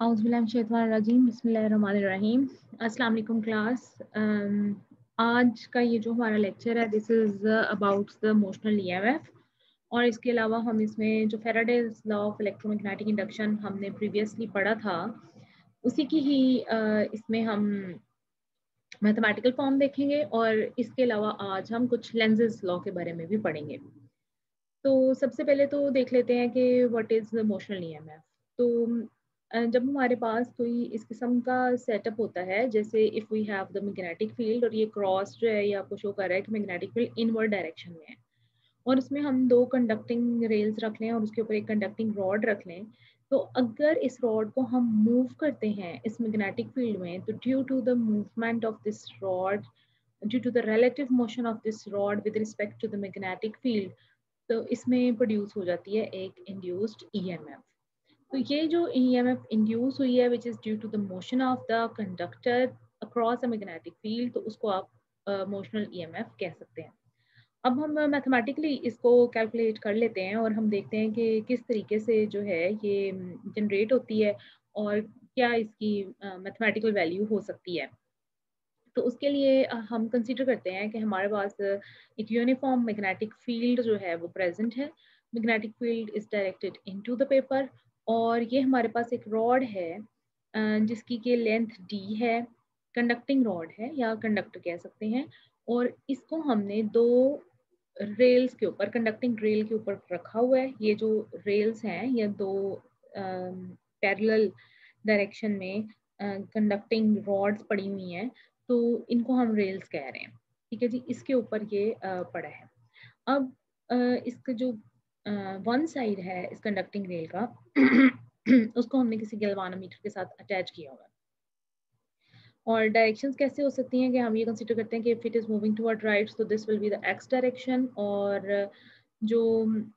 बिस्मिल्लाहिर्रहमानिर्रहीम अस्सलाम वालेकुम क्लास आज का ये जो हमारा लेक्चर है this is about the motional EMF और इसके अलावा हम इसमें जो Faraday's law of electromagnetic induction हमने प्रीवियसली पढ़ा था, उसी की ही इसमें हम मैथमेटिकल फॉर्म देखेंगे और इसके अलावा आज हम कुछ लेंजेस लॉ के बारे में भी पढ़ेंगे। तो सबसे पहले तो देख लेते हैं कि व्हाट इज़ मोशनल ईएमएफ तो जब हमारे पास कोई इस किस्म का सेटअप होता है, जैसे if we have the magnetic field और ये क्रॉस जो है, ये आपको शो कर रहा है कि मैग्नेटिक फ़ील्ड इनवर्ड डायरेक्शन में है। और उसमें हम दो कंडक्टिंग रेल्स रख लें और उसके ऊपर एक कंडक्टिंग रॉड रख लें। तो अगर इस रॉड को हम मूव करते हैं इस मैग्नेटिक फ़ील्ड में तो due to the movement of this rod due to the relative motion of this rod with respect to the magnetic field तो इसमें प्रोड्यूस हो जाती है एक इंड्यूस्ड ईएमएफ तो ये जो EMF इंड्यूस हुई है which is due to the motion of the conductor across a magnetic field तो उसको आप मोशनल uh, EMF कह सकते हैं। अब हम मैथमेटिकली इसको कैलकुलेट कर लेते हैं और हम देखते हैं कि किस तरीके से जो है ये जनरेट होती है और क्या इसकी मैथमेटिकल वैल्यू हो सकती है। तो उसके लिए हम कंसिडर करते हैं कि हमारे पास एक यूनिफॉर्म मैग्नेटिक फ़ील्ड जो है वो प्रेजेंट है। Magnetic field is directed into the paper और ये हमारे पास एक रॉड है जिसकी के लेंथ डी है कंडक्टिंग रॉड है, या कंडक्टर कह सकते हैं। और इसको हमने दो रेल्स के ऊपर कंडक्टिंग रेल के ऊपर रखा हुआ है। ये जो रेल्स हैं, ये दो पैरेलल डायरेक्शन में कंडक्टिंग रॉड्स पड़ी हुई हैं तो इनको हम रेल्स कह रहे हैं। ठीक है जी? इसके ऊपर ये पड़ा है। अब इसका जो वन साइड है इस कंडक्टिंग रेल का। उसको हमने किसी गलवानोमीटर के साथ अटैच किया हुआ और डायरेक्शंस कैसे हो सकती हैं कि हम ये कंसिडर करते हैं कि if it is moving toward right तो this will be the x direction और जो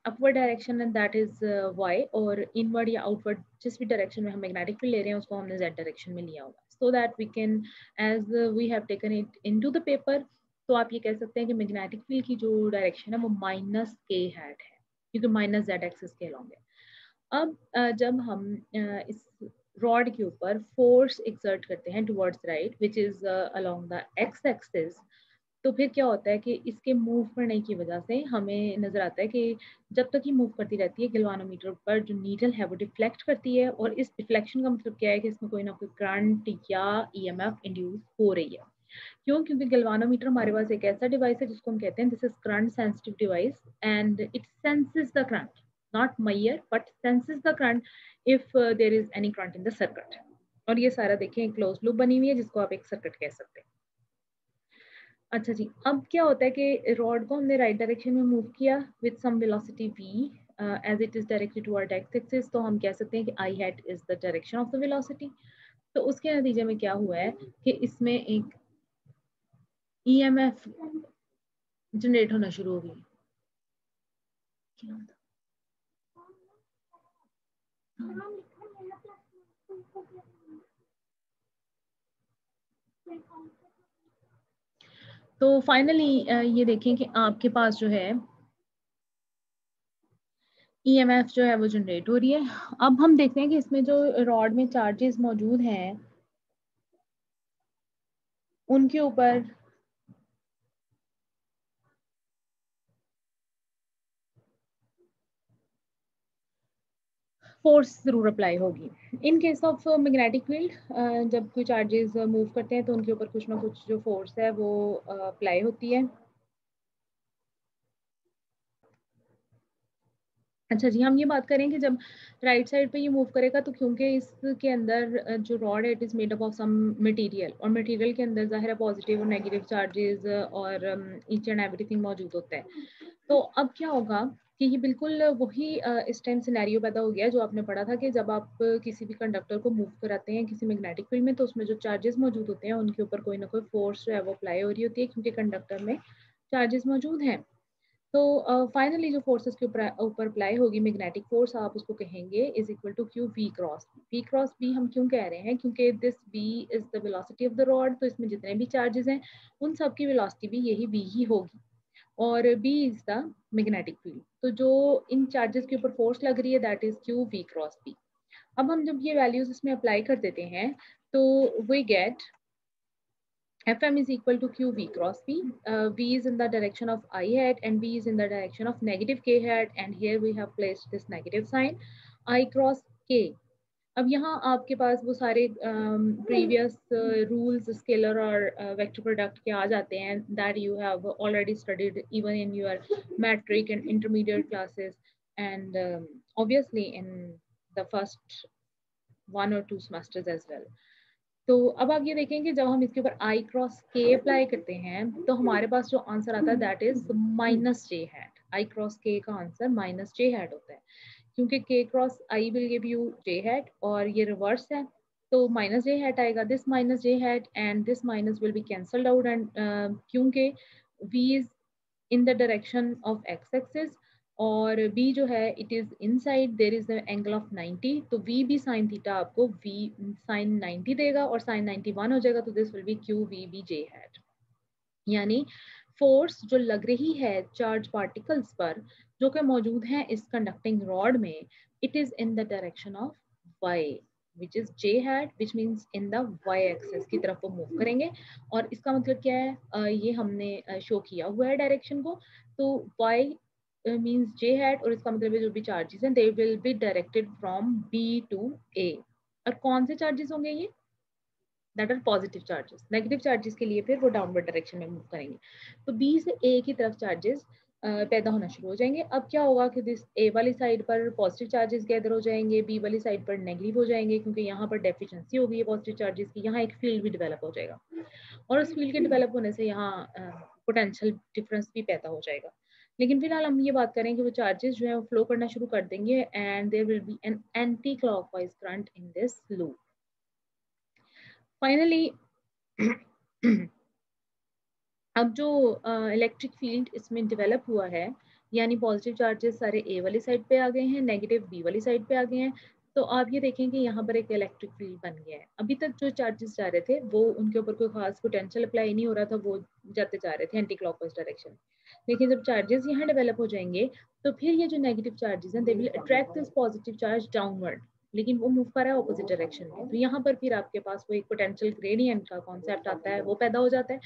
अपवर्ड डायरेक्शन है दैट इज़ वाई और इनवर्ड या आउटवर्ड जिस भी डायरेक्शन में हम मैग्नेटिक फ़ील्ड ले रहे हैं, उसको हमने जेड डायरेक्शन में लिया हुआ so that we can as we have taken it into the paper तो आप ये कह सकते हैं कि मैग्नेटिक फ़ील्ड की जो डायरेक्शन है, वो माइनस के हैट है। क्योंकि माइनस जेड एक्सिस के अलॉन्ग है अब जब हम इस रॉड के ऊपर फोर्स एक्सर्ट करते हैं towards right which is along the x axis तो फिर क्या होता है कि इसके मूव करने की वजह से हमें नज़र आता है कि जब तक ये मूव करती रहती है गिलवानोमीटर पर जो नीडल है वो डिफ्लेक्ट करती है और इस डिफ्लेक्शन का मतलब क्या है कि इसमें कोई ना कोई करंट या ईएमएफ इंड्यूस हो रही है। क्यों? क्योंकि गलवानोमीटर हमारे पास एक ऐसा डिवाइस है जिसको हम कहते हैं this is current sensitive device and it senses the current not mere but senses the current if there is any current in the circuit और ये सारा देखें, एक क्लोज लूप बनी हुई है जिसको आप एक सर्किट कह सकते हैं। अच्छा जी, अब क्या होता है कि रॉड को हमने राइट डायरेक्शन में मूव किया with some velocity v as it is directed toward x axis तो हम कह सकते हैं कि i hat is the direction of the velocity तो उसके नतीजे में क्या हुआ है कि इसमें एक ईएमएफ जनरेट होना शुरू हो गई। तो फाइनली ये देखें कि आपके पास जो है ईएमएफ जो है वो जनरेट हो रही है। अब हम देखते हैं कि इसमें जो रॉड में चार्जेस मौजूद हैं, उनके ऊपर फोर्स ज़रूर अप्लाई होगी। In case of magnetic field जब कोई चार्जेस मूव करते हैं तो उनके ऊपर कुछ ना कुछ जो फोर्स है वो अप्लाई uh, होती है। अच्छा जी हम ये बात करें कि जब राइट साइड पे ये मूव करेगा तो क्योंकि इसके अंदर जो रॉड है it is made up of some material और मटेरियल के अंदर ज़ाहिर है पॉजिटिव और नेगेटिव चार्जेस और ईच एंड एवरीथिंग मौजूद होता है। तो अब क्या होगा कि ये बिल्कुल वही इस टाइम सिनेरियो पैदा हो गया जो आपने पढ़ा था कि जब आप किसी भी कंडक्टर को मूव कराते हैं किसी मैग्नेटिक फ़ील्ड में तो उसमें जो चार्जेस मौजूद होते हैं उनके ऊपर कोई ना कोई फोर्स जो है वो अप्लाई हो रही होती है क्योंकि कंडक्टर में चार्जेस मौजूद हैं। तो फाइनली uh, जो फोर्सेस के ऊपर ऊपर अप्लाई होगी मैग्नेटिक फोर्स आप उसको कहेंगे is equal to q v cross v cross b हम क्यों कह रहे हैं? क्योंकि this b is the velocity of the rod तो इसमें जितने भी चार्जेस हैं उन सब की वेलोसिटी भी यही वी ही होगी। और b is the magnetic field तो जो इन चार्जेस के ऊपर फोर्स लग रही है that is q v cross b अब हम जब ये वैल्यूज़ इसमें अप्लाई कर देते हैं तो we get f m is equal to q v cross b v is in the direction of i hat and b is in the direction of negative k hat and here we have place this negative sign i cross k अब यहाँ आपके पास वो सारे previous rules scalar और vector product के आ जाते हैं that you have already studied even in your matric and intermediate classes and obviously in the first one और टू सेमेस्टर्स एज वेल तो अब आप ये देखेंगे जब हम इसके ऊपर आई क्रॉस के अप्लाई करते हैं तो हमारे पास जो आंसर आता है that is minus j hat i cross k का आंसर माइनस जे हैट होता है। क्योंकि k cross i will give you j hat और ये रिवर्स है तो माइनस जे हैट आएगा this minus j hat and this minus will be cancelled out and क्योंकि v is in the direction of x axis और v जो है it is inside there is angle of 90 तो v भी sine theta आपको v sine 90 देगा और sine 91 हो जाएगा तो this will be q v b j hat यानी फोर्स जो लग रही है चार्ज पार्टिकल्स पर, जो कि मौजूद हैं इस कंडक्टिंग रॉड में it is in the direction of y which is j hat which means in the y axes की तरफ़ वो मूव करेंगे। और इसका मतलब क्या है? ये हमने शो किया हुआ है डायरेक्शन को। तो वाई मीन्स जे हैट और इसका मतलब जो भी चार्जेस हैं they will be directed from b to a और कौन से चार्जेस होंगे ये? That are positive charges negative charges के लिए फिर वो डाउनवर्ड डायरेक्शन में मूव करेंगे। तो बी से ए की तरफ़ चार्जेस पैदा होना शुरू हो जाएँगे। अब क्या होगा कि दिस ए वाली साइड पर पॉजिटिव चार्जेस गैदर हो जाएँगे बी वाली साइड पर नेगेटिव हो जाएँगे, क्योंकि यहाँ पर डेफिशिएंसी हो गई है पॉजिटिव चार्जेस की, यहाँ एक फ़ील्ड भी डेवलप हो जाएगा। और उस फ़ील्ड के डेवलप होने से यहाँ पोटेंशियल डिफरेंस भी पैदा हो जाएगा। लेकिन फ़िलहाल हम ये बात करें कि वो चार्जेस जो है वो फ्लो करना शुरू कर देंगे and there will be an anticlockwise current in this loop finally अब जो इलेक्ट्रिक फ़ील्ड इसमें डेवलप हुआ है, यानी पॉजिटिव चार्जेस सारे ए वाली साइड पे आ गए हैं नेगेटिव बी वाली साइड पे आ गए हैं तो आप ये देखें कि यहाँ पर एक इलेक्ट्रिक फ़ील्ड बन गया है। अभी तक जो चार्जेस जा रहे थे, वो उनके ऊपर कोई खास पोटेंशियल अप्लाई नहीं हो रहा था, वो जाते जा रहे थे एंटी क्लॉकवाइज डायरेक्शन लेकिन जब चार्जेस यहाँ डेवलप हो जाएँगे तो फिर ये जो नेगेटिव चार्जेस हैं they will attract this positive charge downward लेकिन वो मूव कर रहा है ऑपोजिट डायरेक्शन में। तो यहाँ पर फिर आपके पास वो एक पोटेंशियल ग्रेडियंट का कॉन्सेप्ट आता है, वो पैदा हो जाता है।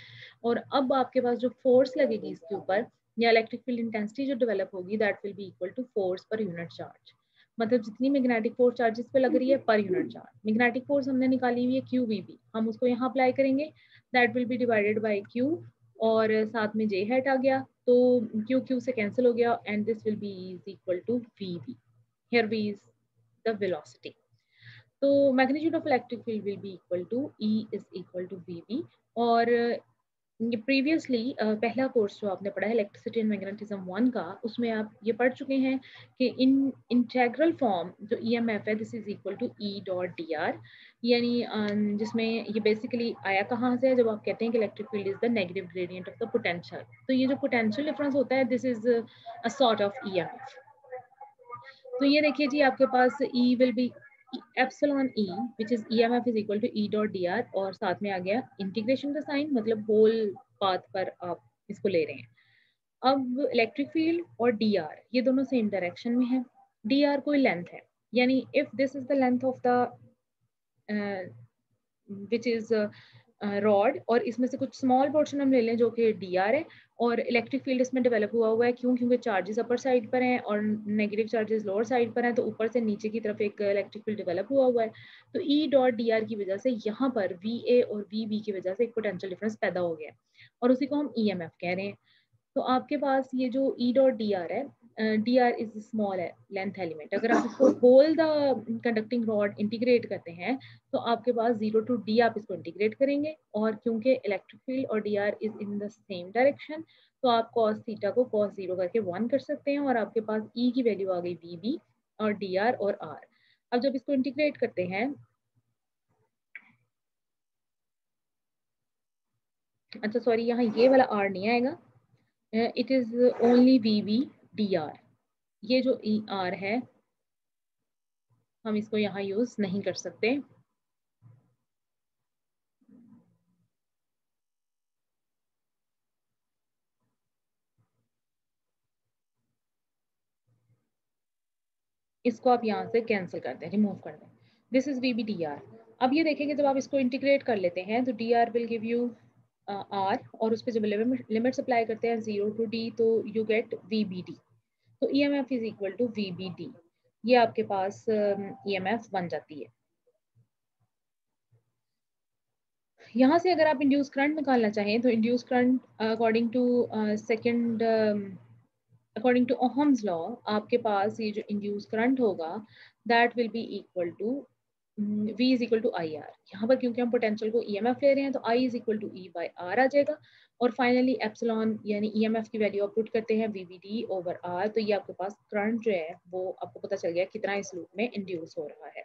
और अब आपके पास जो फोर्स लगेगी इसके ऊपर, या इलेक्ट्रिक फ़ील्ड इंटेंसिटी जो डेवलप होगी that will be equal to force per unit charge मतलब जितनी मैग्नेटिक फोर्स चार्जेस पे लग रही है पर यूनिट चार्ज मैग्नेटिक फोर्स हमने निकाली हुई है क्यू वी हम उसको यहाँ अप्लाई करेंगे। That will be divided by q और साथ में जे हेट आ गया। तो क्यू क्यू से कैंसिल हो गया। And this will be is equal to v b here v is the velocity तो magnitude of electric field will be equal to e is equal to v b और previously uh, पहला course जो आपने पढ़ा है electricity and magnetism one का उसमें आप ये पढ़ चुके हैं कि इन इंटेग्रल फॉर्म जो ईएमएफ है this is equal to e dot d यानी uh, जिसमें ये बेसिकली आया कहाँ से है जब आप कहते हैं कि electric field is the negative gradient of the potential तो ये जो पोटेंशियल डिफरेंस होता है this is a sort of EMF तो ये देखिए जी, आपके पास epsilon e which is e m f is equal to e dot d r और साथ में आ गया इंटीग्रेशन का साइन मतलब होल पाथ पर आप इसको ले रहे हैं। अब इलेक्ट्रिक फ़ील्ड और आर ये दोनों सेम डायरेक्शन में है। आर कोई लेंथ है, यानी if this is the length of the which is rod और इसमें से कुछ स्मॉल पोर्शन हम ले लें जो कि डी है और इलेक्ट्रिक फ़ील्ड इसमें डेवलप हुआ हुआ है। क्यों? क्योंकि चार्जेस अपर साइड पर हैं और नेगेटिव चार्जेस लोअर साइड पर हैं तो ऊपर से नीचे की तरफ़ एक इलेक्ट्रिक फ़ील्ड डेवलप हुआ हुआ है। तो ई डॉट डी आर की वजह से यहाँ पर वी ए और वी बी की वजह से एक पोटेंशियल डिफरेंस पैदा हो गया और उसी को हम ई एम एफ़ कह रहे हैं। तो आपके पास ये जो ई डॉट डी आर है d r is small length element अगर आप इसको whole the conducting rod integrate करते हैं तो आपके पास ज़ीरो टू डी आप इसको इंटीग्रेट करेंगे और क्योंकि इलेक्ट्रिक फ़ील्ड और d r is in the same direction तो आप कॉस थीटा को कॉस ज़ीरो करके वन कर सकते हैं और आपके पास ई e की वैल्यू आ गई वी बी और डी आर और आर अब जब इसको इंटीग्रेट करते हैं अच्छा सॉरी यहाँ ये वाला आर नहीं आएगा it is only v b d r ये जो ई e आर है, हम इसको यहाँ यूज़ नहीं कर सकते। इसको आप यहाँ से कैंसिल कर दें रिमूव कर दें। This is v b d r अब ये देखेंगे, जब आप इसको इंटीग्रेट कर लेते हैं तो d r will give you r और उस पर जब लिमिट्स अप्लाई करते हैं ज़ीरो टू डी तो you get v b d तो e m f is equal to v b d ये आपके पास ई एम एफ़ बन जाती है। यहाँ से अगर आप इंड्यूस करंट निकालना चाहें तो induce current according to second according to Ohm's law आपके पास ये जो इंड्यूस करंट होगा that will be equal to v is equal to i r यहाँ पर क्योंकि हम पोटेंशियल को ई एम एफ़ ले रहे हैं तो i is equal to e by r आ जाएगा। और फाइनली एप्सलॉन यानी ई एम एफ़ की वैल्यू आप पुट करते हैं v v d over r तो ये आपके पास करंट जो है, वो आपको पता चल गया कितना इस लूप में इंड्यूस हो रहा है।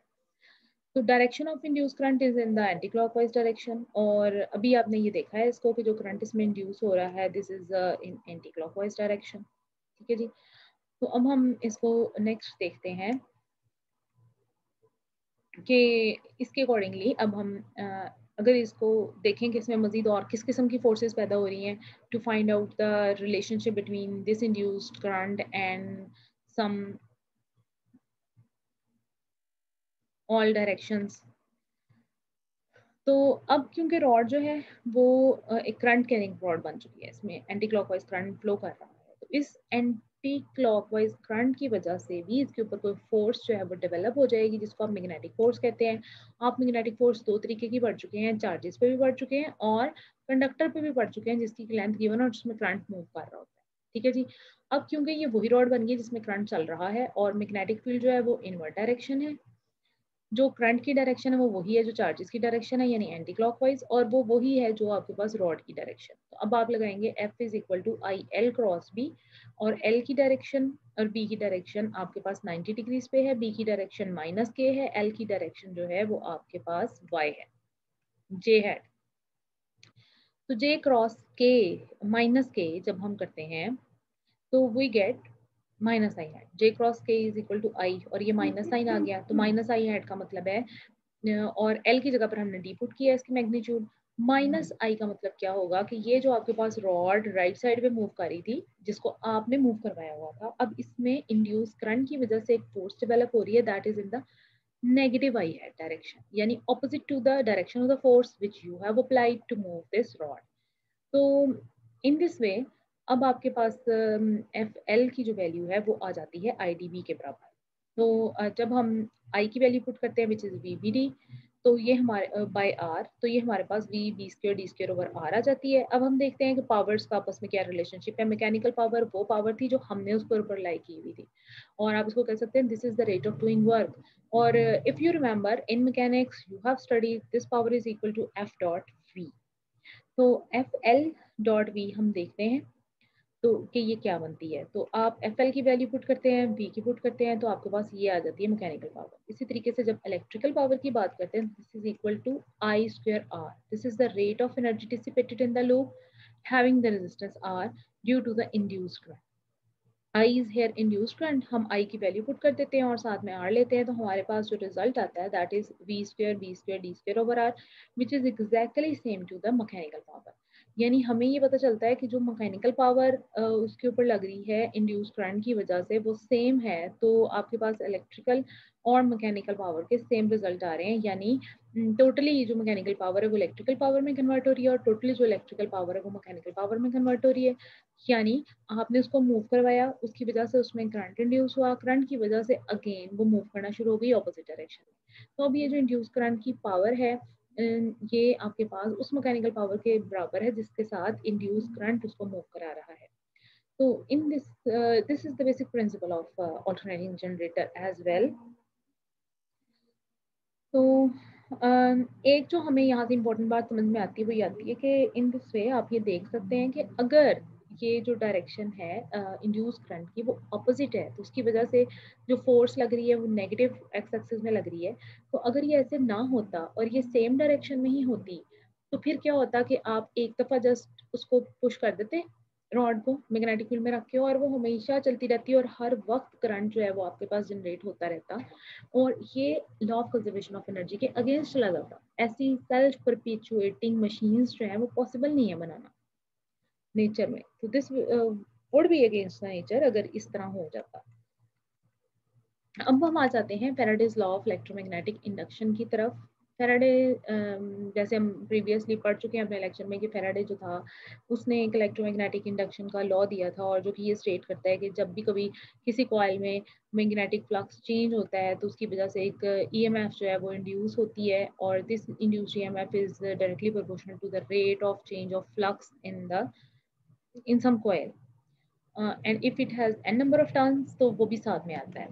तो direction of induce current is in the anticlockwise direction और अभी आपने ये देखा है इसको कि जो करंट इसमें इंड्यूस हो रहा है this is in anticlockwise direction ठीक है जी? तो अब हम इसको नेक्स्ट देखते हैं। कि इसके अकॉर्डिंगली अब हम अगर इसको देखें कि इसमें मजीद और किस किस्म की फोर्सेस पैदा हो रही हैं to find out the relationship between this induced current and some all directions तो अब क्योंकि रॉड जो है, वो एक करंट कैरिंग रॉड बन चुकी है इसमें एंटी क्लॉकवाइज करंट फ्लो कर रहा है। तो इस एंटी क्लॉकवाइज करंट की वजह से भी इसके ऊपर कोई फोर्स जो है वो डेवलप हो जाएगी, जिसको आप मैग्नेटिक फोर्स कहते हैं। आप मैग्नेटिक फोर्स दो तरीके की बढ़ चुके हैं चार्जेस पे भी बढ़ चुके हैं और कंडक्टर पे भी बढ़ चुके हैं, जिसकी लेंथ गिवन और जिसमें करंट मूव कर रहा होता है। ठीक है जी? अब क्योंकि ये वही रॉड बन गई जिसमें करंट चल रहा है और मैग्नेटिक फ़ील्ड जो है वो इनवर्ट डायरेक्शन है? जो करंट की डायरेक्शन है, वो वही है जो चार्जेस की डायरेक्शन है, यानी एंटी क्लॉकवाइज और वो वही है जो आपके पास रॉड की डायरेक्शन तो अब आप लगाएँगे f is equal to i l cross b और एल की डायरेक्शन और बी की डायरेक्शन आपके पास 90 डिग्रीज पे है बी की डायरेक्शन माइनस के है एल की डायरेक्शन जो है वो आपके पास वाई है. जे है तो जे क्रॉस के माइनस के जब हम करते हैं तो we get minus i hat j cross k is equal to i और ये माइनस साइन आ गया। तो माइनस आई हैड का मतलब है और एल की जगह पर हमने डी पुट किया इसकी मैग्नीट्यूड माइनस आई का मतलब क्या होगा कि ये जो आपके पास रॉड राइट साइड पे मूव कर रही थी जिसको आपने मूव करवाया हुआ था अब इसमें इंड्यूस करंट की वजह से एक फोर्स डेवलप हो रही है that is in the negative i hat direction यानी opposite to the direction of the force which you have applied to move this rod तो इन दिस वे अब आपके पास एफ़ एल की जो वैल्यू है, वो आ जाती है आई डी बी के बराबर। तो जब हम आई की वैल्यू पुट करते हैं which is v b d तो ये हमारे बाय आर तो ये हमारे पास v b square d square over r आ जाती है। अब हम देखते हैं कि पावर्स का आपस में क्या रिलेशनशिप है। मैकेनिकल पावर वो पावर थी जो हमने उसके ऊपर लाई की हुई थी। और आप इसको कह सकते हैं this is the rate of doing work और if you remember in mechanics you have study this power is equal to F dot V तो एफ़ एल डॉट वी हम देखते हैं। तो कि ये क्या बनती है? तो आप एफ़ एल की वैल्यू पुट करते हैं वी की पुट करते हैं तो आपके पास ये आ जाती है मैकेनिकल पावर इसी तरीके से जब इलेक्ट्रिकल पावर की बात करते हैं this is equal to I square R this is the rate of energy dissipated in the loop having the resistance R due to the induced current I is here induced current हम I की value put कर देते हैं और साथ में are लेते हैं तो हमारे पास जो रिज़ल्ट आता है that is V square B square D square over R which is exactly same to the mechanical power यानी हमें ये पता चलता है कि जो मैकेनिकल पावर उसके ऊपर लग रही है इंड्यूस करंट की वजह से, वो सेम है तो आपके पास इलेक्ट्रिकल और मैकेनिकल पावर के सेम रिज़ल्ट आ रहे हैं। यानी टोटली जो मैकेनिकल पावर है, वो इलेक्ट्रिकल पावर में कन्वर्ट हो रही है और टोटली जो इलेक्ट्रिकल पावर है, वो मैकेनिकल पावर में कन्वर्ट हो रही है। यानी, आपने उसको मूव करवाया, उसकी वजह से उसमें करंट इंड्यूस हुआ करंट की वजह से अगेन वो मूव करना शुरू हो गई ऑपोजिट डायरेक्शन में। तो अब ये जो इंड्यूस करंट की पावर है ये आपके पास उस मैकेनिकल पावर के बराबर है जिसके साथ इंड्यूस करंट उसको मूव करा रहा है। तो in this this is the basic principle of alternating generator as well तो uh, एक जो हमें यहाँ से इम्पोर्टेंट बात समझ में आती है वो ये आती है कि इन दिस वे आप ये देख सकते हैं कि अगर ये जो डायरेक्शन है इंड्यूस uh, करंट की वो अपोजिट है तो उसकी वजह से जो फोर्स लग रही है वो नेगेटिव एक्स एक्सिस में लग रही है। तो अगर ये ऐसे ना होता और ये सेम डायरेक्शन में ही होती तो फिर क्या होता कि आप एक दफ़ा जस्ट उसको पुश कर देते रॉड को मैग्नेटिक फ़ील्ड में रख के और वो हमेशा चलती रहती है और हर वक्त करंट जो है वो आपके पास जनरेट होता रहता। और ये law of conservation of energy के अगेंस्ट चला जाता। ऐसी सेल्फ परपिचुएटिंग मशीन्स जो है वो पॉसिबल नहीं है बनाना। नेचर में। तो this would be against nature अगर इस तरह हो जाता। अब हम आ जाते हैं Faraday's law of electromagnetic induction की तरफ़। फेराडे जैसे हम प्रीवियसली पढ़ चुके हैं अपने लेक्चर में कि फेराडे जो था, उसने एक इलेक्ट्रोमैग्नेटिक इंडक्शन का लॉ दिया था और जो कि ये स्टेट करता है कि जब भी कभी किसी कॉइल में मैग्नेटिक फ्लक्स चेंज होता है तो उसकी वजह से एक ईएमएफ जो है वो इंड्यूस होती है और this induced EMF is directly proportional to the rate of change of flux in the in some coil and if it has N number of turns तो वो भी साथ में आता है।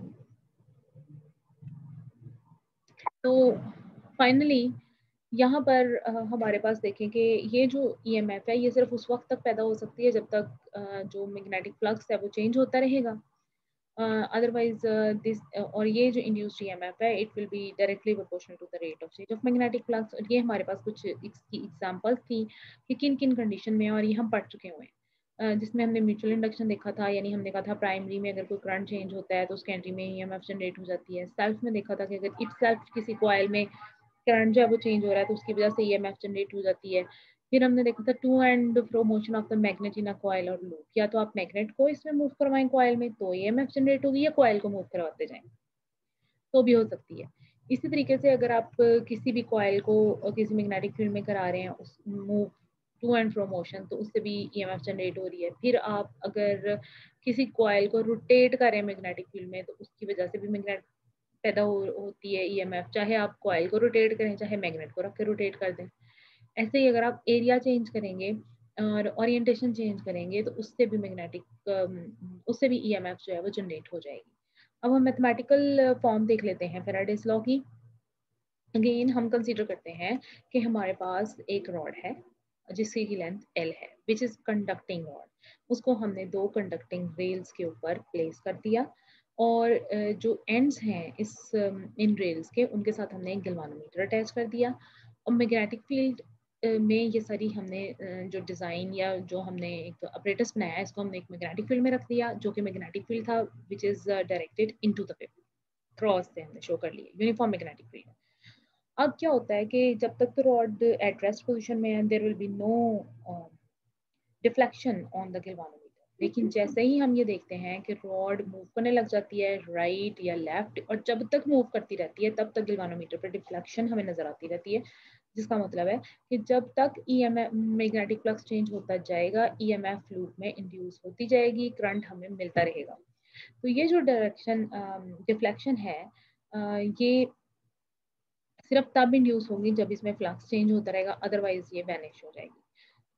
तो फाइनली यहाँ पर हमारे पास देखें कि ये जो ईएमएफ e है, ये सिर्फ़ उस वक्त तक पैदा हो सकती है जब तक जो मैग्नेटिक फ्लक्स है वो चेंज होता रहेगा। अदरवाइज़ दिस और ये जो इंड्यूस्ड ईएमएफ है it will be directly proportional to the rate of change of magnetic flux और ये हमारे पास कुछ इसकी एग्जांपल्स थी कि किन किन कंडीशन में और ये हम पढ़ चुके हुए हैं। जिसमें हमने म्यूचुअल इंडक्शन देखा था, यानी हमने कहा था प्राइमरी में अगर कोई करंट चेंज होता है तो सेकेंडरी में ई एम एफ़ जनरेट हो जाती है। सेल्फ में देखा था कि अगर इट सेल्फ किसी कोयल में करंट जो है वो चेंज हो रहा है तो उसकी वजह से ई एम एफ़ जनरेट हो जाती है। फिर हमने देखा था to and fro motion of the magnet in a और लूप या तो आप मैग्नेट को इसमें मूव करवाएँ कॉयल में तो ई एम एफ़ जनरेट होगी, या कॉयल को मूव करवाते जाएँ तो भी हो सकती है। इसी तरीके से अगर आप किसी भी कॉयल को, किसी मैग्नेटिक फ़ील्ड में करा रहे हैं, उस move to and fro motion तो उससे भी ईएमएफ जनरेट हो रही है। फिर आप अगर किसी कॉयल को रोटेट करें मैग्नेटिक फ़ील्ड में तो उसकी वजह से भी मैग्नेट पैदा हो, होती है ईएमएफ चाहे आप कॉयल को रोटेट करें चाहे मैग्नेट को रख के रोटेट कर दें। ऐसे ही अगर आप एरिया चेंज करेंगे और ओरिएंटेशन चेंज करेंगे तो उससे भी मैग्नेटिक उससे भी ईएमएफ जो है वो जनरेट हो जाएगी। अब हम मैथमेटिकल फॉर्म देख लेते हैं फेराडेस लॉ की। अगेन हम कंसीडर करते हैं कि हमारे पास एक रॉड है। जिसकी की लेंथ एल है विच इज़ कंडक्टिंग रॉड उसको हमने दो कंडक्टिंग रेल्स के ऊपर प्लेस कर दिया और जो एंड्स हैं इस इन रेल्स के, उनके साथ हमने एक गलवानोमीटर अटैच कर दिया। और मैग्नेटिक फ़ील्ड में ये सारी हमने जो डिज़ाइन या जो हमने एक ऑपरेटर्स बनाया इसको हमने एक मैग्नेटिक फ़ील्ड में रख दिया, जो कि मैग्नेटिक फ़ील्ड था which is directed into the paper cross से हमने शो कर लिया यूनिफॉर्म मैग्नेटिक फ़ील्ड अब क्या होता है कि जब तक तो रॉड एट रेस्ट पोजिशन में है there will be no deflection on the galvanometer लेकिन जैसे ही हम ये देखते हैं कि रॉड मूव करने लग जाती है राइट right या लेफ़्ट और जब तक मूव करती रहती है तब तक गिलवानोमीटर पर डिफ्लेक्शन हमें नज़र आती रहती है। जिसका मतलब है कि जब तक E M F magnetic flux change होता जाएगा ई एम एफ़ लूप में इंड्यूस होती जाएगी करंट हमें मिलता रहेगा। तो ये जो डायरेक्शन डिफ्लेक्शन um, है uh, ये सिर्फ़ तब इंड्यूस होंगी जब इसमें फ्लक्स चेंज होता रहेगा अदरवाइज़ ये वैनिश हो जाएगी।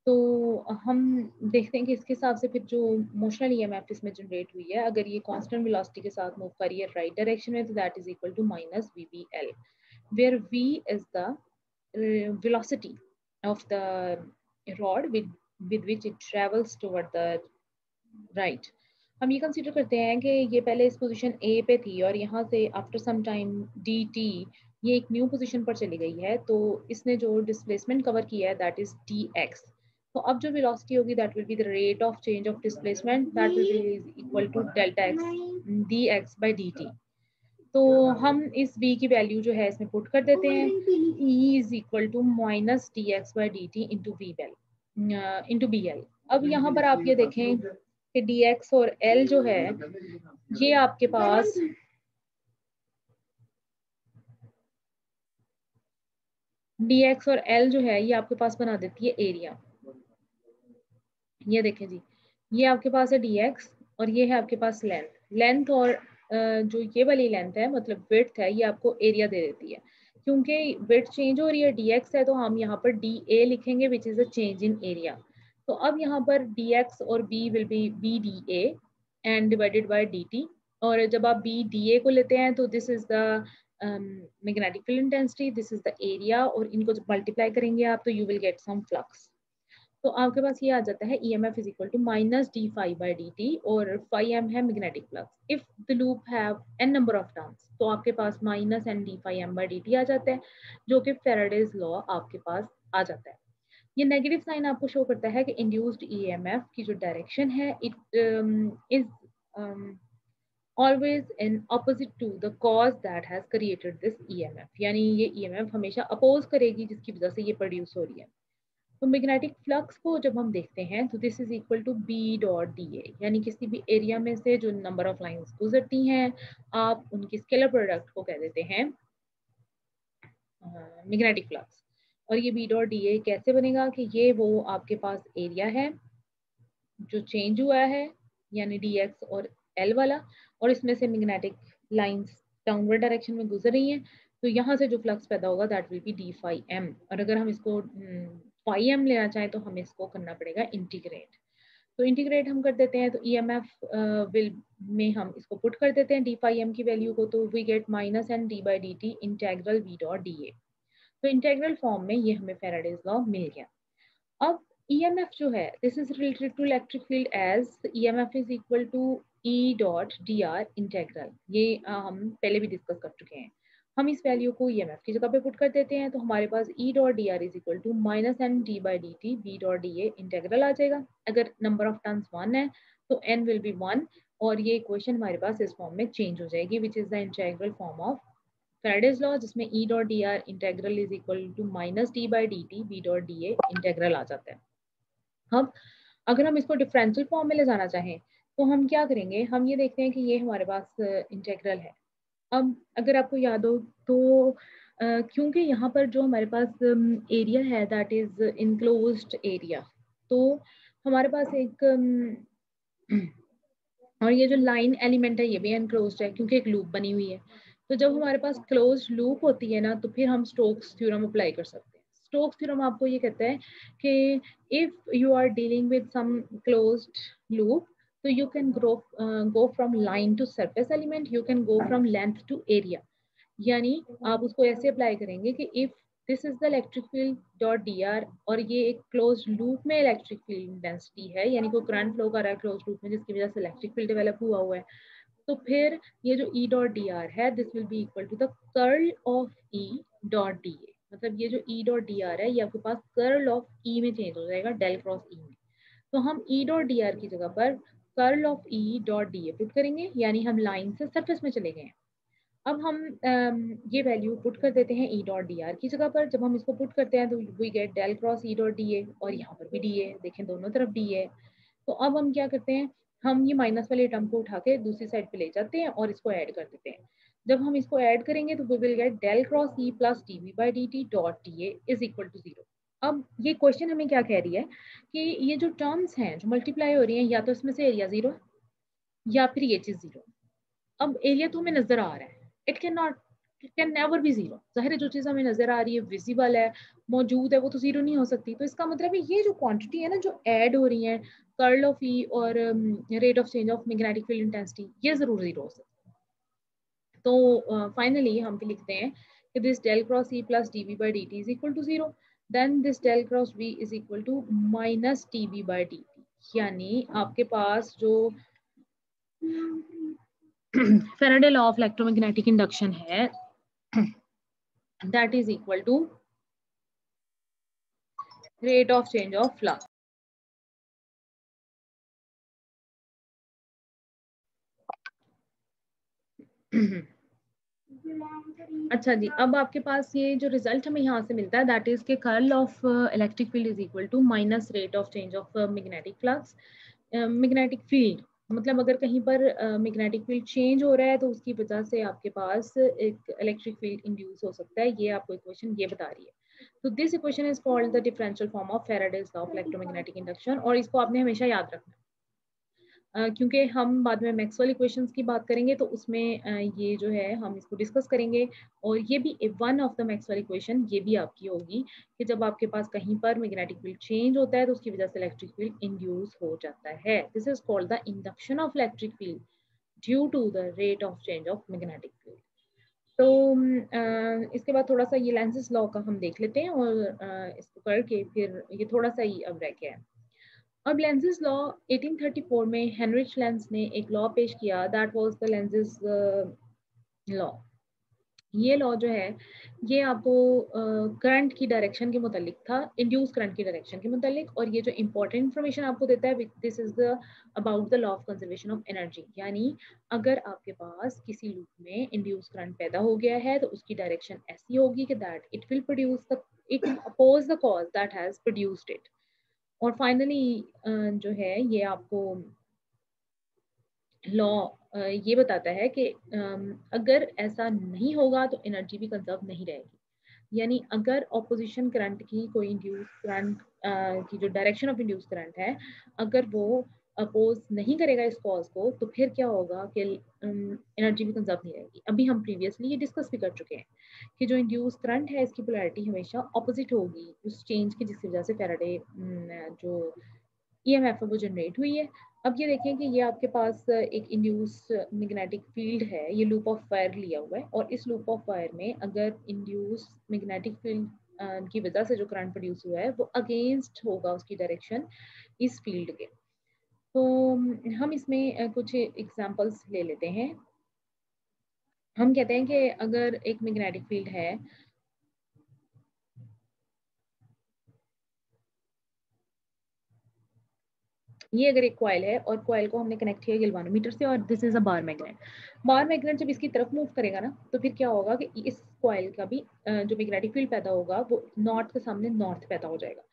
तो हम देखते हैं कि इसके हिसाब से फिर जो मोशनल ईएमएफ इसमें जनरेट हुई है, अगर ये कांस्टेंट वेलोसिटी के साथ मूव कर रही है राइट डायरेक्शन में तो that is equal to minus V B L where V is the velocity of the rod with with which it travels toward the right. हम ये कंसिडर करते हैं कि ये पहले इस पोजीशन ए पे थी और यहाँ से after some time D T ये एक न्यू पोजीशन पर चली गई है तो इसने जो डिस्प्लेसमेंट कवर किया है दैट इज़ डी एक्स तो अब जो वेलोसिटी होगी that will be the rate of change of displacement that will be equal to delta X D X by D T तो हम इस v की वैल्यू जो है, इसमें पुट कर देते हैं। E is equal to minus D X by D T into V bell into B L अब यहाँ पर आप ये देखें कि एक्स और एल जो है, ये आपके पास डी एक्स और एल जो है, ये आपके पास बना देती है एरिया ये देखें जी, ये आपके पास है डी एक्स और ये है आपके पास लेंथ लेंथ और जो ये वाली लेंथ है मतलब विथ है, ये आपको एरिया दे देती है। क्योंकि विथ चेंज हो रही है डी एक्स है तो हम यहाँ पर डी ए लिखेंगे which is a change in area तो अब यहाँ पर डी एक्स और B will be B D A and divided by D T और जब आप बी डी ए को लेते हैं तो this is the magnetic field intensity this is the area और इनको जब मल्टीप्लाई करेंगे आप तो you will get some flux तो आपके पास ये आ जाता है E M F is equal to minus D phi by D T और फाइव एम है magnetic flux if the loop have N number of terms तो आपके पास minus N D phi M by D T आ जाता है, जो कि Faraday's law आपके पास आ जाता है। ये नेगेटिव साइन आपको शो करता है कि इंड्यूस्ड ई एम एफ़ की जो डायरेक्शन है it is always in opposite to the cause that has created this EMF यानी ये EMF हमेशा अपोज करेगी, जिसकी वजह से ये प्रोड्यूस हो रही है। तो मैग्नेटिक फ्लक्स को जब हम देखते हैं तो this is equal to B dot D A यानी किसी भी एरिया में से जो नंबर ऑफ़ लाइंस गुजरती हैं, आप उनकी स्केलर प्रोडक्ट को कह देते हैं मैग्नेटिक फ्लक्स और ये बी डॉट डी ए कैसे बनेगा कि ये वो आपके पास एरिया है, जो चेंज हुआ है, यानी डी एक्स और एल वाला, और इसमें से मैग्नेटिक लाइंस डाउनवर्ड डायरेक्शन में गुजर रही हैं तो यहाँ से जो फ्लक्स पैदा होगा that will be D phi M और अगर हम इसको फाई एम लेना चाहें तो हमें इसको करना पड़ेगा इंटीग्रेट तो इंटीग्रेट हम कर देते हैं तो ई एम एफ़ विल में हम इसको पुट कर देते हैं डी फाई एम की वैल्यू को तो we get minus N D by D T integral V dot D A तो इंटेग्रल फॉर्म में ये हमें फेराडेज लॉ मिल गया। अब EMF जो है this is related to electric field as EMF is equal to E dot D R integral ये uh, हम पहले भी डिस्कस कर चुके हैं। हम इस वैल्यू को EMF की जगह पे पुट कर देते हैं तो हमारे पास E dot D R is equal to minus N D by D T B dot D A integral आ जाएगा। अगर नंबर ऑफ़ टर्न्स वन है तो एन विल बी वन और ये इक्वेशन हमारे पास इस फॉर्म में चेंज हो जाएगी which is the integral form of Faraday's law जिसमें E dot D R integral is equal to minus D by D T B dot D A integral आ जाता है। अब अगर हम इसको डिफरेंशियल फॉर्म में ले जाना चाहें तो हम क्या करेंगे? हम ये देखते हैं कि ये हमारे पास इंटेग्रल है। अब अगर आपको याद हो तो क्योंकि यहाँ पर जो हमारे पास एरिया है दैट इज़ इनक्लोज एरिया तो हमारे पास एक और ये जो लाइन एलिमेंट है, ये भी इनक्लोज है, क्योंकि एक लूप बनी हुई है। तो जब हमारे पास क्लोज लूप होती है ना तो फिर हम स्टोक्स थ्योरम अप्लाई कर सकते हैं। स्टोक्स थ्योरम आपको ये कहता है कि if you are dealing with some closed loop तो you can grow go from line to surface element you can go from length to area यानी आप उसको ऐसे अप्लाई करेंगे कि if this is the electric field dot D R और ये एक क्लोज लूप में इलेक्ट्रिक फ़ील्ड डेंसिटी है, यानी कोई करंट फ्लो कर रहा है क्लोज लूप में, जिसकी वजह से इलेक्ट्रिक फ़ील्ड डेवलप हुआ हुआ है। तो फिर ये जो ई डॉट डी आर है this will be equal to the curl of E dot D A मतलब ये जो ई डॉट डी आर है, ये आपके पास कर्ल ऑफ़ ई में चेंज हो जाएगा डेल क्रॉस ई में। तो हम ई डॉट डी आर की जगह पर curl of E dot D A put करेंगे, यानी हम लाइन से सरफेस में चले गए अब हम ये वैल्यू पुट कर देते हैं ई डॉट डी आर की जगह पर। जब हम इसको पुट करते हैं तो we get del cross E dot D A और यहाँ पर भी डी ए देखें, दोनों तरफ़ डी ए तो अब हम क्या करते हैं, हम ये माइनस वाले टर्म को उठा के दूसरी साइड पे ले जाते हैं और इसको ऐड कर देते हैं। जब हम इसको ऐड करेंगे तो we will get del cross E plus D V by D T dot D A is equal to zero अब ये क्वेश्चन हमें क्या कह रही है कि ये जो टर्म्स हैं जो मल्टीप्लाई हो रही हैं या तो इसमें से एरिया ज़ीरो या फिर ये चीज़ ज़ीरो अब एरिया तो हमें नज़र आ रहा है। It can not it can never be zero ज़ाहिर जो चीज़ हमें नज़र आ रही है विजिबल है मौजूद है वो तो ज़ीरो नहीं हो सकती। तो इसका मतलब है ये जो क्वांटिटी है ना जो ऐड हो रही है कर्ल ऑफ़ ई और rate of change of magnetic field intensity ये ज़रूर ज़ीरो हो सकती तो फाइनली uh, हम भी लिखते हैं कि this del cross E plus D V by D T is equal to zero then this del cross v is equal to minus T B by T यानी आपके पास जो Faraday law of electromagnetic induction है that is equal to rate of change of flux. अच्छा जी, अब आपके पास ये जो रिज़ल्ट हमें यहाँ से मिलता है दैट इज़ के curl of electric field is equal to minus rate of change of magnetic flux magnetic field मतलब अगर कहीं पर मैग्नेटिक फ़ील्ड चेंज हो रहा है तो उसकी वजह से आपके पास एक इलेक्ट्रिक फ़ील्ड इंड्यूस हो सकता है। ये आपको इक्वेशन ये बता रही है। तो this equation is called the differential form of Faraday's law of electromagnetic induction और इसको आपने हमेशा याद रखना क्योंकि हम बाद में मैक्सवेल इक्वेशंस की बात करेंगे तो उसमें ये जो है, हम इसको डिस्कस करेंगे। और ये भी one of the Maxwell equation ये भी आपकी होगी कि जब आपके पास कहीं पर मैग्नेटिक फ़ील्ड चेंज होता है तो उसकी वजह से इलेक्ट्रिक फ़ील्ड इंड्यूस हो जाता है। This is called the induction of electric field due to the rate of change of magnetic field तो इसके बाद थोड़ा सा ये लेंसेज लॉ का हम देख लेते हैं और इसको करके फिर ये थोड़ा सा ही अब रह गया है। अब लेंसेज लॉ 1834 में हेनरिच लेंस ने एक लॉ पेश किया that was the Lenz's law ये लॉ जो है ये आपको करंट uh, की डायरेक्शन के मुतालिक था इंड्यूस करंट की डायरेक्शन के मुतालिक और ये जो इंपॉर्टेंट इन्फॉर्मेशन आपको देता है this is the about the law of conservation of energy यानी अगर आपके पास किसी लूप में इंड्यूस करंट पैदा हो गया है तो उसकी डायरेक्शन ऐसी होगी कि that it will produce the it oppose the cause that has produced it और फाइनली जो है, ये आपको लॉ ये बताता है कि अगर ऐसा नहीं होगा तो एनर्जी भी कंजर्व नहीं रहेगी। यानी अगर ऑपोजिशन करंट की कोई इंड्यूस करंट की जो डायरेक्शन ऑफ़ इंड्यूस करंट है, अगर वो अपोज नहीं करेगा इस कॉज को तो फिर क्या होगा कि एनर्जी भी कंजर्व नहीं रहेगी। अभी हम प्रीवियसली ये डिस्कस भी कर चुके हैं कि जो इंड्यूस करंट है, इसकी पोलैरिटी हमेशा ऑपोजिट होगी। उस चेंज की जिसकी वजह से फेराडे जो ईएमएफ है, वो जनरेट हुई है। अब ये देखें कि ये आपके पास एक इंड्यूस मैग्नेटिक फ़ील्ड है, ये लूप ऑफ़ वायर लिया हुआ है। और इस लूप ऑफ़ वायर में अगर इंड्यूस मैग्नेटिक फ़ील्ड की वजह से जो करंट प्रोड्यूस हुआ है, वो अगेंस्ट होगा उसकी डायरेक्शन इस फ़ील्ड के। तो हम इसमें कुछ एग्जांपल्स ले लेते हैं। हम कहते हैं कि अगर एक मैग्नेटिक फ़ील्ड है, ये अगर एक कॉयल है और कॉयल को हमने कनेक्ट किया गिलवानोमीटर से और this is a bar magnet bar magnet जब इसकी तरफ़ मूव करेगा ना तो फिर क्या होगा कि इस कॉयल का भी जो मैग्नेटिक फ़ील्ड पैदा होगा, वो नॉर्थ के सामने नॉर्थ पैदा हो जाएगा।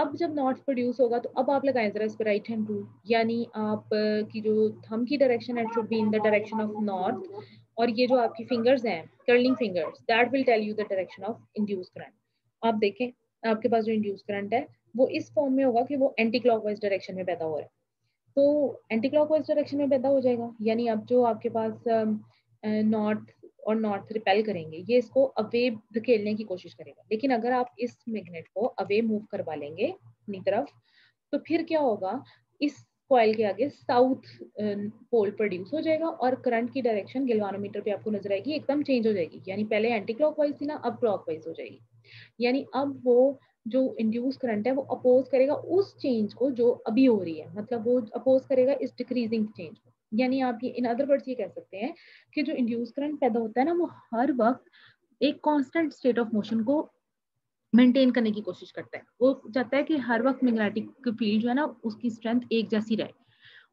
अब जब नॉर्थ प्रोड्यूस होगा तो अब आप लगाएँ जरा इस पर राइट हैंड रूल यानी आप की जो थम की डायरेक्शन है should be in the direction of north और ये जो आपकी फिंगर्स हैं curling fingers that will tell you the direction of induce current आप देखें, आपके पास जो इंड्यूस करंट है, वो इस फॉर्म में होगा कि वो एंटी क्लॉकवाइज डायरेक्शन में पैदा हो रहा है। तो एंटी क्लॉकवाइज डायरेक्शन में पैदा हो जाएगा। यानी अब जो आपके पास नॉर्थ और नॉर्थ रिपेल करेंगे, ये इसको अवे धकेलने की कोशिश करेगा। लेकिन अगर आप इस मैग्नेट को अवे मूव करवा लेंगे अपनी तरफ़ तो फिर क्या होगा? इस कॉयल के आगे साउथ पोल प्रोड्यूस हो जाएगा और करंट की डायरेक्शन गिलवानोमीटर पे आपको नज़र आएगी, एकदम चेंज हो जाएगी। यानी पहले एंटी क्लॉकवाइज थी ना, अब क्लॉकवाइज हो जाएगी। यानी अब वो जो इंड्यूस करंट है, वो अपोज करेगा उस चेंज को जो अभी हो रही है। मतलब वो अपोज करेगा इस डिक्रीजिंग चेंज को। यानी आप ये, इन अदर वर्ड्स ये कह सकते हैं कि जो इंड्यूस करंट पैदा होता है ना, वो हर वक्त एक कांस्टेंट स्टेट ऑफ़ मोशन को मेंटेन करने की कोशिश करता है। वो चाहता है कि हर वक्त मैग्नेटिक फ़ील्ड जो है ना, उसकी स्ट्रेंथ एक जैसी रहे।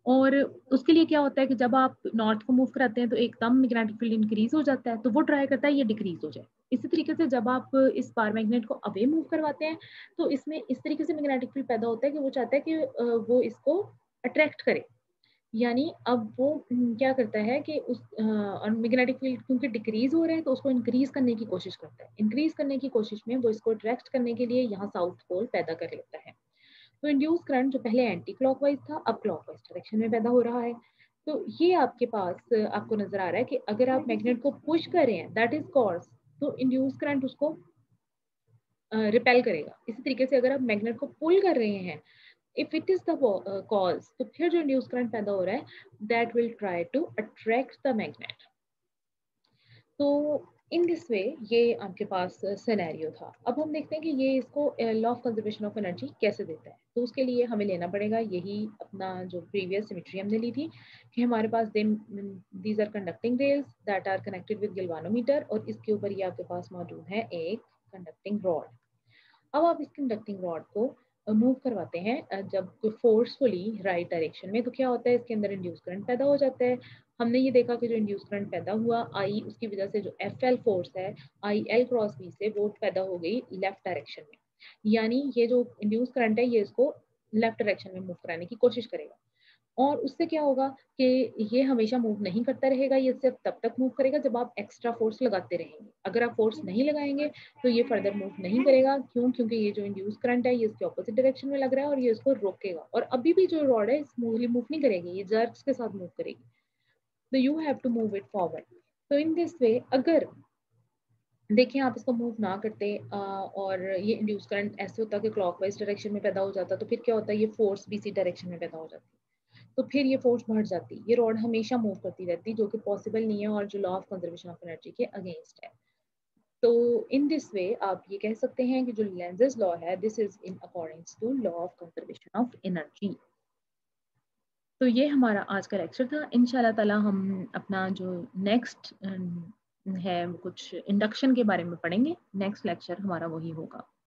और उसके लिए क्या होता है कि जब आप नॉर्थ को मूव कराते हैं तो एकदम मैग्नेटिक फ़ील्ड इंक्रीज हो जाता है तो वो ट्राई करता है ये डिक्रीज हो जाए। इसी तरीके से जब आप इस पार मैग्नेट को अवे मूव करवाते हैं तो इसमें इस तरीके से मैग्नेटिक फ़ील्ड पैदा होता है कि वो चाहता है कि वो इसको अट्रैक्ट करे। यानी अब वो क्या करता है कि उस और मैग्नेटिक फ़ील्ड क्योंकि डिक्रीज हो रहा है तो उसको इंक्रीज करने की कोशिश करता है। इंक्रीज करने की कोशिश में वो इसको अट्रैक्ट करने के लिए यहाँ साउथ पोल पैदा कर लेता है। तो इंड्यूस करंट जो पहले एंटी क्लॉकवाइज था, अब क्लॉकवाइज डायरेक्शन में पैदा हो रहा है। तो ये आपके पास, आपको नज़र आ रहा है कि अगर आप मैग्नेट को पुश कर रहे हैं दैट इज़ कॉर्स तो इंड्यूस करंट उसको रिपेल करेगा। इसी तरीके से अगर आप मैग्नेट को पुल कर रहे हैं if it is the cause तो फिर जो इंड्यूस करंट पैदा हो रहा है, that will try to attract the magnet. तो इन दिस वे ये आपके पास सिनेरियो था। अब हम देखते हैं कि ये इसको law of conservation of energy कैसे देता है। तो उसके लिए हमें लेना पड़ेगा यही अपना जो प्रीवियस सिमेट्री हमने ली थी, कि हमारे पास these are conducting rails that are connected with galvanometer और इसके ऊपर ये आपके पास मौजूद है एक कंडक्टिंग रॉड अब आप इस कंडक्टिंग रॉड को मूव करवाते हैं जब फोर्सफुली राइट डायरेक्शन में तो क्या होता है, इसके अंदर इंड्यूस करंट पैदा हो जाता है। हमने ये देखा कि जो इंड्यूस करंट पैदा हुआ आई उसकी वजह से जो एफ़ एल फोर्स है आई एल क्रॉस बी से, वो पैदा हो गई लेफ़्ट डायरेक्शन में। यानी ये जो इंड्यूस करंट है, ये इसको लेफ़्ट डायरेक्शन में मूव कराने की कोशिश करेगा। और उससे क्या होगा कि ये हमेशा मूव नहीं करता रहेगा, ये सिर्फ़ तब तक मूव करेगा जब आप एक्स्ट्रा फोर्स लगाते रहेंगे। अगर आप फोर्स नहीं लगाएँगे तो ये फर्दर मूव नहीं करेगा। क्यों? क्योंकि ये जो इंड्यूस करंट है, ये इसके ऑपोजिट डायरेक्शन में लग रहा है और ये इसको रोकेगा। और अभी भी जो रॉड है स्मूथली मूव नहीं करेगी, ये जर्क्स के साथ मूव करेगी। तो you have to move it forward तो इन दिस वे अगर देखिए, आप इसको मूव ना करते और ये इंड्यूस करंट ऐसे होता कि क्लॉकवाइज डायरेक्शन में पैदा हो जाता तो फिर क्या होता है? ये फोर्स भी सी डायरेक्शन में पैदा हो जाती तो फिर ये फोर्स बढ़ जाती ये रॉड हमेशा मूव करती रहती जो कि पॉसिबल नहीं है और जो law of conservation of energy के अगेंस्ट है। तो इन दिस वे आप ये कह सकते हैं कि जो लेंजेस लॉ है this is in accordings to law of conservation of energy तो ये हमारा आज का लेक्चर था। इन ताला हम अपना जो नेक्स्ट है, कुछ इंडक्शन के बारे में पढ़ेंगे। नेक्स्ट लेक्चर हमारा वही होगा।